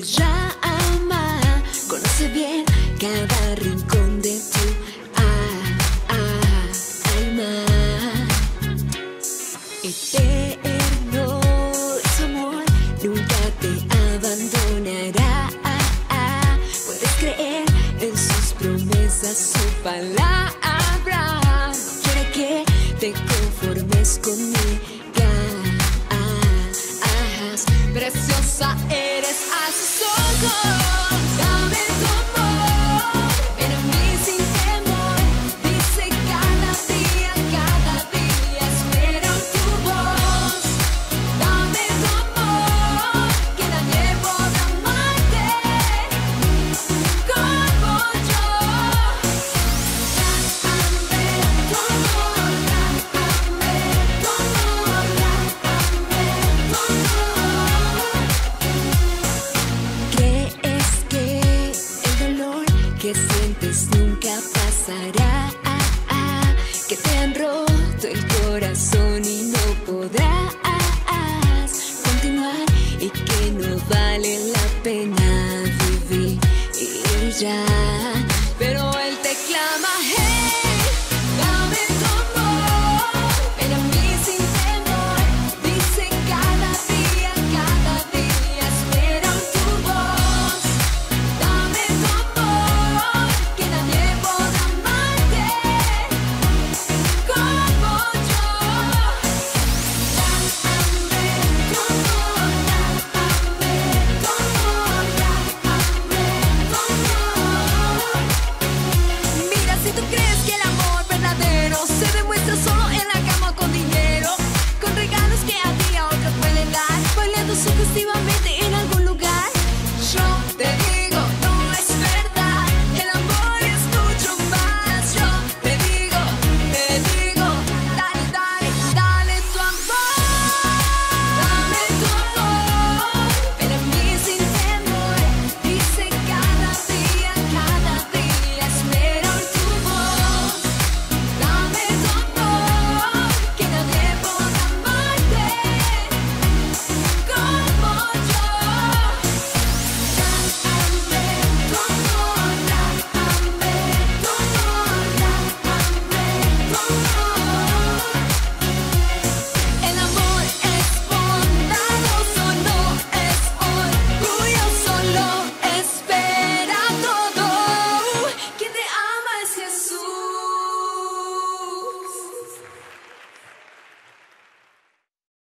eres llama, conoce bien cada rincón de tu alma. Eterno es amor, nunca te abandonará. Puedes creer en sus promesas, su palabra. Quiere que te conformes con mi Preciosa sus Que te han roto el corazón y no podrás continuar y que no vale la pena vivir ya.